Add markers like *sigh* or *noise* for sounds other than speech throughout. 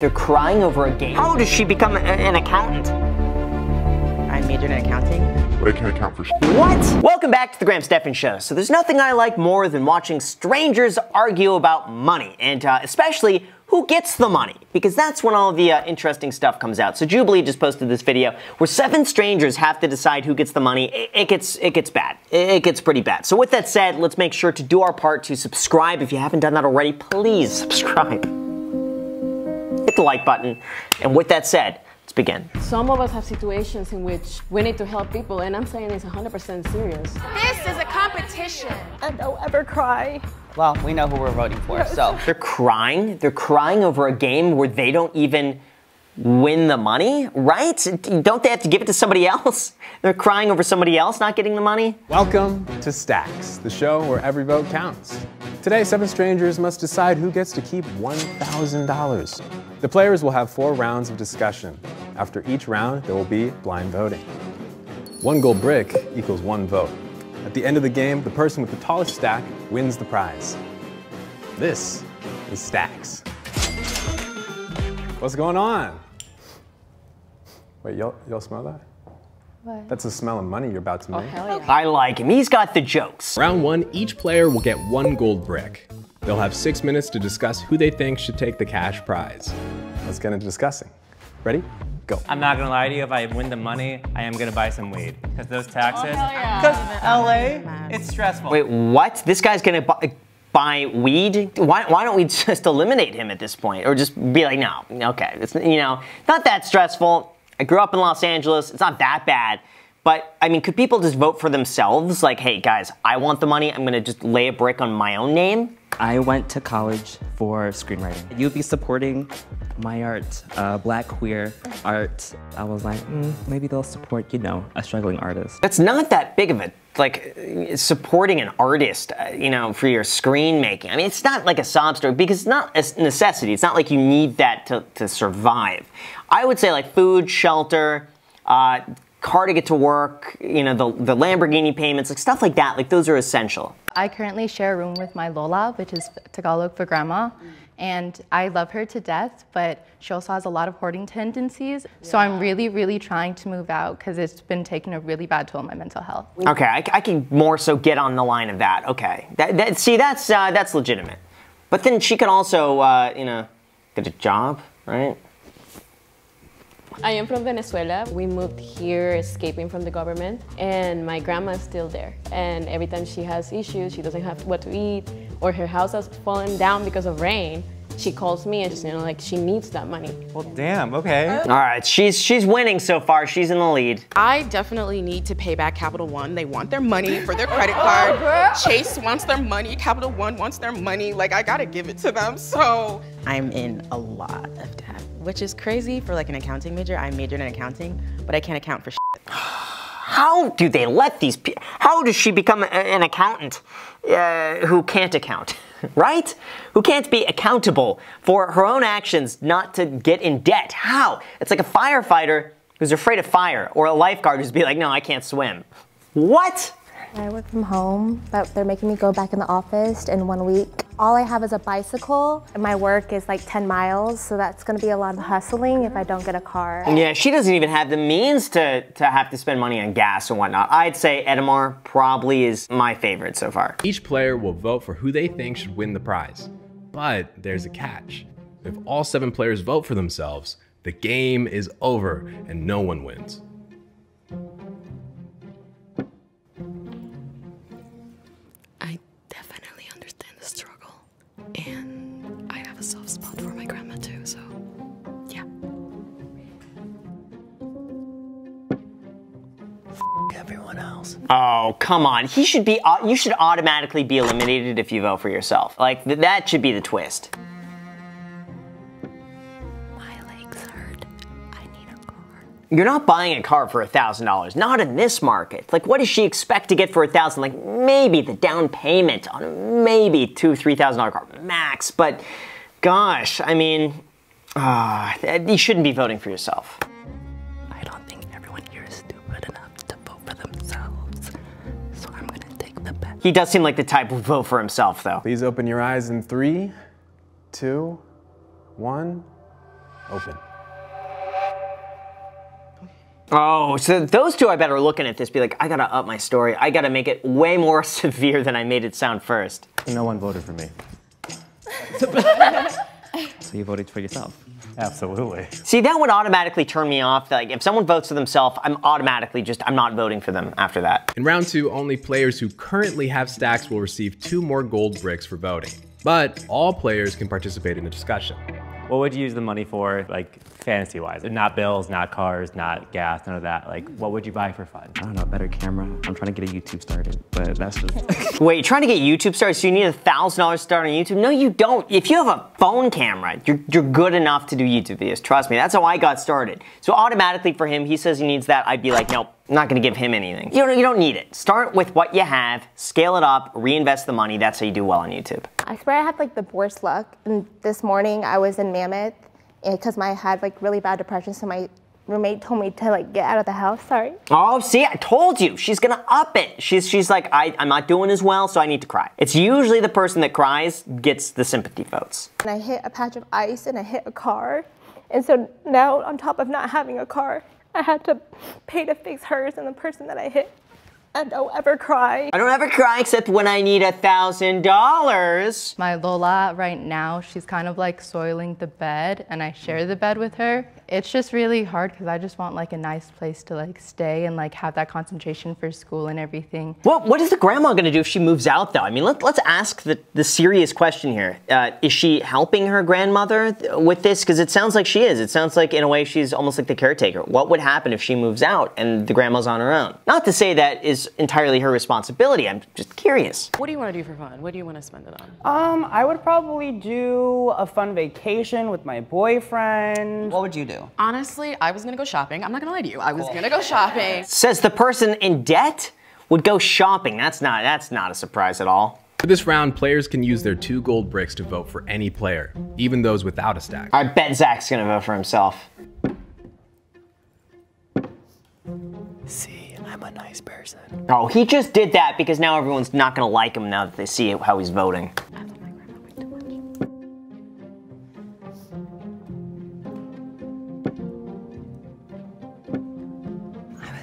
They're crying over a game. How does she become a, an accountant? I majored in accounting. But I can't account for What? Welcome back to the Graham Stephan Show. So there's nothing I like more than watching strangers argue about money, and uh, especially who gets the money, because that's when all the uh, interesting stuff comes out. So Jubilee just posted this video where seven strangers have to decide who gets the money. It, it gets it gets bad. It, it gets pretty bad. So with that said, let's make sure to do our part to subscribe. If you haven't done that already, please subscribe. Hit the like button. And with that said, let's begin. Some of us have situations in which we need to help people, and I'm saying it's 100% serious. This is a competition. And don't ever cry. Well, we know who we're voting for, so. They're crying. They're crying over a game where they don't even win the money, right? Don't they have to give it to somebody else? *laughs* They're crying over somebody else not getting the money? Welcome to Stacks, the show where every vote counts. Today, seven strangers must decide who gets to keep $1,000. The players will have four rounds of discussion. After each round, there will be blind voting. One gold brick equals one vote. At the end of the game, the person with the tallest stack wins the prize. This is Stacks. What's going on? Wait, y'all, smell that? What? That's the smell of money you're about to Oh, make. hell yeah. I like him. He's got the jokes. Round one, each player will get one gold brick. They'll have six minutes to discuss who they think should take the cash prize. Let's get into discussing. Ready? Go. I'm not gonna lie to you, if I win the money, I am gonna buy some weed. Because those taxes, oh, yeah. because LA, it's stressful. Wait, what? This guy's gonna buy, buy weed? Why, why don't we *laughs* just eliminate him at this point? Or just be like, no, okay, it's, you know, not that stressful. I grew up in Los Angeles. It's not that bad. But, I mean, could people just vote for themselves? Like, hey, guys, I want the money. I'm gonna just lay a brick on my own name? I went to college for screenwriting. You'd be supporting my art, uh, black queer art. I was like, mm, maybe they'll support, you know, a struggling artist. That's not that big of a like supporting an artist, uh, you know, for your screen making. I mean, it's not like a sob story because it's not a necessity. It's not like you need that to, to survive. I would say like food, shelter, uh, car to get to work, you know, the, the Lamborghini payments, like stuff like that. Like those are essential. I currently share a room with my Lola, which is Tagalog for grandma. And I love her to death, but she also has a lot of hoarding tendencies. So I'm really, really trying to move out because it's been taking a really bad toll on my mental health. Okay, I, I can more so get on the line of that. Okay, that, that, see, that's uh, that's legitimate. But then she can also, uh, you know, get a job, right? I am from Venezuela. We moved here escaping from the government, and my grandma is still there. And every time she has issues, she doesn't have what to eat, or her house has fallen down because of rain, she calls me and just, you know, like she needs that money. Well, damn, okay. All right, she's she's winning so far. She's in the lead. I definitely need to pay back Capital One. They want their money for their credit *laughs* card. Chase wants their money. Capital One wants their money. Like, I gotta give it to them. So I'm in a lot of debt, which is crazy for like an accounting major. I majored in accounting, but I can't account for shit. *sighs* How do they let these people? How does she become a, an accountant uh, who can't account, *laughs* *laughs* right? Who can't be accountable for her own actions, not to get in debt? How? It's like a firefighter who's afraid of fire, or a lifeguard who's be like, no, I can't swim. What? I work from home, but they're making me go back in the office in one week. All I have is a bicycle, and my work is like 10 miles, so that's gonna be a lot of hustling if I don't get a car. Yeah, she doesn't even have the means to, to have to spend money on gas and whatnot. I'd say Edamar probably is my favorite so far. Each player will vote for who they think should win the prize. But there's a catch. If all seven players vote for themselves, the game is over and no one wins. Oh, come on. He should be, uh, you should automatically be eliminated if you vote for yourself. Like, th- that should be the twist. My legs hurt. I need a car. You're not buying a car for a thousand dollars. Not in this market. Like, what does she expect to get for a thousand? Like, maybe the down payment on a maybe two, three thousand dollar car max. But, gosh, I mean, ah, you shouldn't be voting for yourself. He does seem like the type who would vote for himself, though. Please open your eyes in three, two, one. open. Oh, so those two I bet are looking at this, be like, I gotta up my story. I gotta make it way more *laughs* severe than I made it sound first. No one voted for me. *laughs* So you voted for yourself. Absolutely. See, that would automatically turn me off. Like, if someone votes for themselves, I'm automatically just, I'm not voting for them after that. In round two, only players who currently have stacks will receive two more gold bricks for voting. But all players can participate in the discussion. What would you use the money for, like fantasy wise? Not bills, not cars, not gas, none of that. Like, what would you buy for fun? I don't know, a better camera. I'm trying to get a YouTube started, but that's just. *laughs* Wait, you're trying to get YouTube started, so you need a thousand dollars to start on YouTube? No, you don't. If you have a phone camera, you're, you're good enough to do YouTube videos. Trust me, that's how I got started. So automatically for him, he says he needs that. I'd be like, nope, I'm not gonna give him anything. You don't, you don't need it. Start with what you have, scale it up, reinvest the money. That's how you do well on YouTube. I swear I had like the worst luck. And this morning I was in Mammoth eh, because I had like really bad depression. So my roommate told me to like get out of the house. Sorry. Oh, see, I told you. She's gonna up it. She's she's like, I, I'm not doing as well, so I need to cry. It's usually the person that cries gets the sympathy votes. And I hit a patch of ice and I hit a car. And so now, on top of not having a car, I had to pay to fix hers and the person that I hit. I don't ever cry. I don't ever cry except when I need a thousand dollars. My Lola right now, she's kind of like soiling the bed and I share the bed with her. It's just really hard because I just want like a nice place to like stay and like have that concentration for school and everything. What what is the grandma gonna do if she moves out though? I mean, let, let's ask the, the serious question here. Uh, is she helping her grandmother th- with this? Because it sounds like she is. It sounds like in a way she's almost like the caretaker. What would happen if she moves out and the grandma's on her own? Not to say that is entirely her responsibility. I'm just curious. What do you want to do for fun? What do you want to spend it on? Um, I would probably do a fun vacation with my boyfriend. What would you do? Honestly, I was gonna go shopping. I'm not gonna lie to you. I was oh. gonna go shopping. Says the person in debt would go shopping. That's not that's not a surprise at all. For this round, players can use their two gold bricks to vote for any player, even those without a stack. I bet Zach's gonna vote for himself. See, I'm a nice person. Oh, he just did that because now everyone's not gonna like him now that they see how he's voting.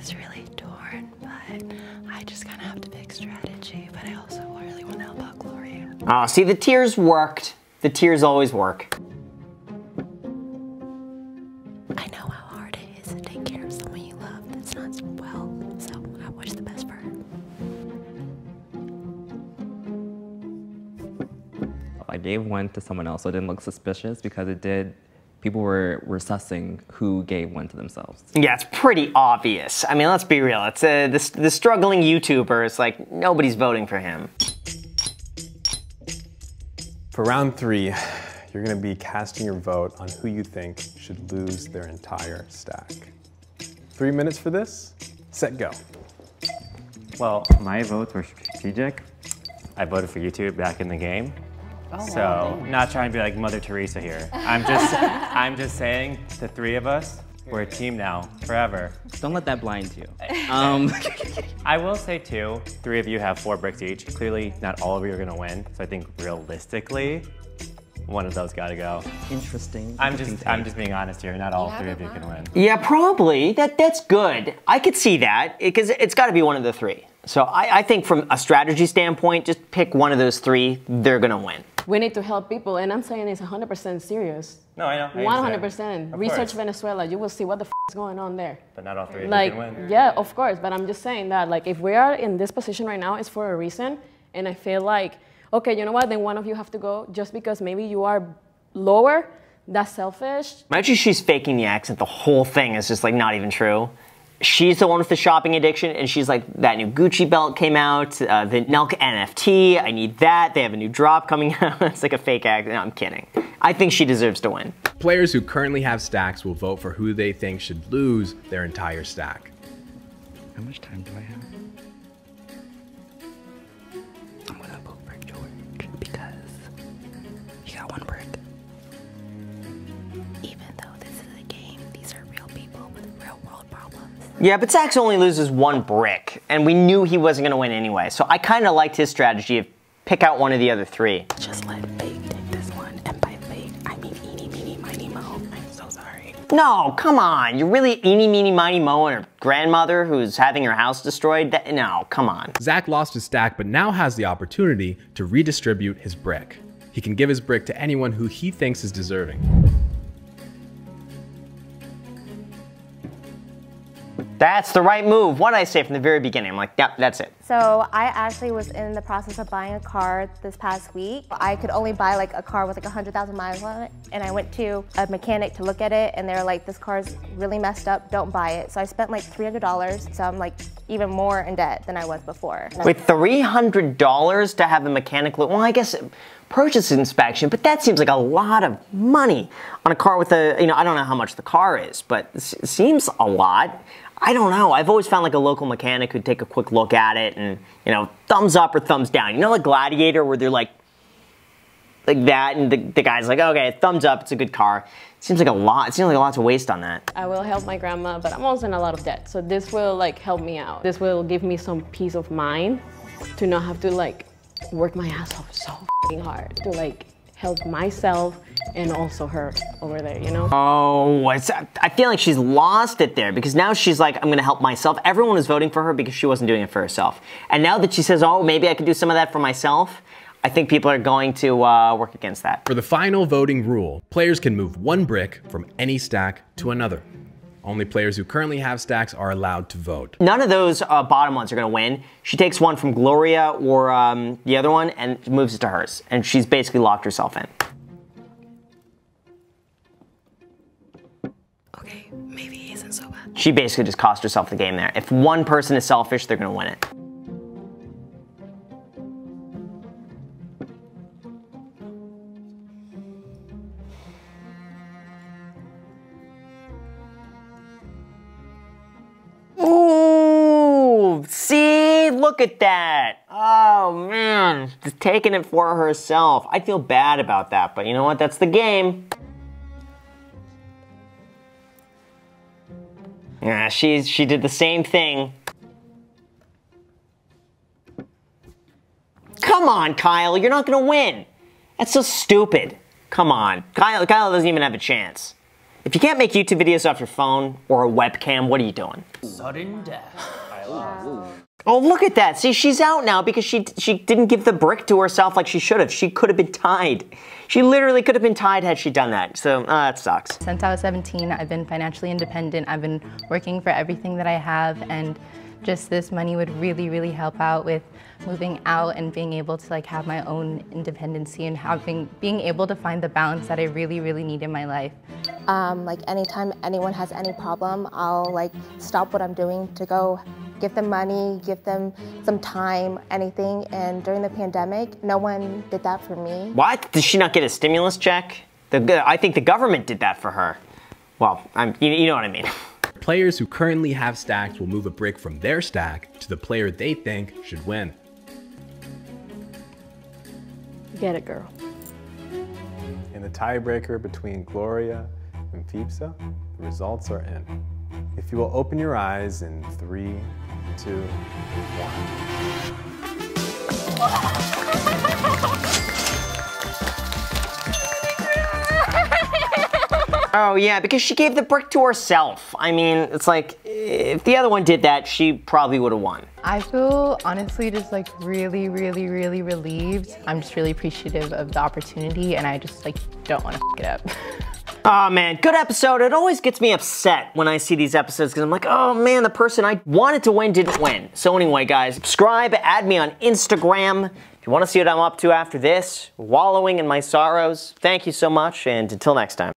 Was really torn, but I just kind of have to pick strategy. But I also really want to help out Gloria. Oh, see, the tears worked. The tears always work. I know how hard it is to take care of someone you love that's not well, so I wish the best for her. I gave one to someone else, so it didn't look suspicious because it did. People were, were sussing who gave one to themselves. Yeah, it's pretty obvious. I mean, let's be real. It's uh, the, the struggling YouTuber. It's like nobody's voting for him. For round three, you're gonna be casting your vote on who you think should lose their entire stack. Three minutes for this, set, go. Well, my votes were strategic. I voted for YouTube back in the game. So, not trying to be like Mother Teresa here. I'm just, *laughs* I'm just saying, the three of us, we're a team now, forever. Don't let that blind you. *laughs* Um, I will say too, three of you have four bricks each. Clearly, not all of you are gonna win. So I think realistically, one of those gotta go. interesting. I'm interesting just, I'm just being honest here. Not all three of you can win. Yeah, probably. That that's good. I could see that because it's got to be one of the three. So I, I think from a strategy standpoint, just pick one of those three. They're gonna win. *laughs* We need to help people, and I'm saying it's 100% serious. No, I know. I 100%. Of Research course. Venezuela, you will see what the f is going on there. But not all three of Like, you can win. yeah, of course, but I'm just saying that, like, if we are in this position right now, it's for a reason, and I feel like, okay, you know what, then one of you have to go just because maybe you are lower, that's selfish. Imagine she's faking the accent. The whole thing is just like not even true. She's the one with the shopping addiction, and she's like, that new Gucci belt came out, uh, the Nelk NFT, I need that. They have a new drop coming *laughs* out. it's like a fake act. No, I'm kidding. I think she deserves to win. Players who currently have stacks will vote for who they think should lose their entire stack. How much time do I have? Yeah, but Zax only loses one brick, and we knew he wasn't going to win anyway. So I kind of liked his strategy of pick out one of the other three. Just let fate take this one, and by fate, I mean eeny, meeny, miny, mo. I'm so sorry. No, come on. You're really eeny, meeny, miny, mo on her grandmother who's having her house destroyed? That- no, come on. Zach lost his stack, but now has the opportunity to redistribute his brick. He can give his brick to anyone who he thinks is deserving. That's the right move. What did I say from the very beginning? I'm like, yep, that's it. So I actually was in the process of buying a car this past week. I could only buy like a car with like 100,000 miles on it. And I went to a mechanic to look at it and they're like, this car's really messed up, don't buy it. So I spent like $300. So I'm like even more in debt than I was before. With $300 to have a mechanic look, well, I guess purchase inspection, but that seems like a lot of money on a car with a, you know, I don't know how much the car is, but it seems a lot. I don't know. I've always found like a local mechanic who'd take a quick look at it and, you know, thumbs up or thumbs down. You know, like Gladiator where they're like, like that, and the, the guy's like, okay, thumbs up, it's a good car. It seems like a lot. It seems like a lot to waste on that. I will help my grandma, but I'm also in a lot of debt. So this will like help me out. This will give me some peace of mind to not have to like work my ass off so hard to like help myself and also her over there, you know? Oh, it's, I feel like she's lost it there because now she's like, I'm gonna help myself. Everyone was voting for her because she wasn't doing it for herself. And now that she says, oh, maybe I could do some of that for myself, I think people are going to uh, work against that. For the final voting rule, players can move one brick from any stack to another. Only players who currently have stacks are allowed to vote. None of those uh, bottom ones are going to win. She takes one from Gloria or um, the other one and moves it to hers. And she's basically locked herself in. Okay, maybe he isn't so bad. She basically just cost herself the game there. If one person is selfish, they're going to win it. See, look at that. Oh man, just taking it for herself. I feel bad about that, but you know what? That's the game. Yeah, she's she did the same thing. Come on, Kyle, you're not gonna win. That's so stupid. Come on, Kyle. Kyle doesn't even have a chance. If you can't make YouTube videos off your phone or a webcam, what are you doing? Sudden death. Oh, look at that. See, she's out now because she she didn't give the brick to herself like she should have. She could have been tied. She literally could have been tied had she done that. So, uh, that sucks. Since I was 17, I've been financially independent. I've been working for everything that I have and just this money would really, really help out with moving out and being able to like have my own independency and having being able to find the balance that I really, really need in my life. Um, like anytime anyone has any problem, I'll like stop what I'm doing to go give them money, give them some time, anything. And during the pandemic, no one did that for me. What? Did she not get a stimulus check? The, I think the government did that for her. Well, I'm, you, you know what I mean. *laughs* Players who currently have stacks will move a brick from their stack to the player they think should win. Get it, girl. In the tiebreaker between Gloria and Fipsa, the results are in. If you will open your eyes in three, two, Oh yeah, because she gave the brick to herself. I mean, it's like if the other one did that, she probably would have won. I feel honestly just like really, really, really relieved. I'm just really appreciative of the opportunity and I just like don't want to f it up. *laughs* Oh man, good episode. It always gets me upset when I see these episodes because I'm like, oh man, the person I wanted to win didn't win. So anyway, guys, subscribe, add me on Instagram. If you want to see what I'm up to after this, wallowing in my sorrows, thank you so much, and until next time.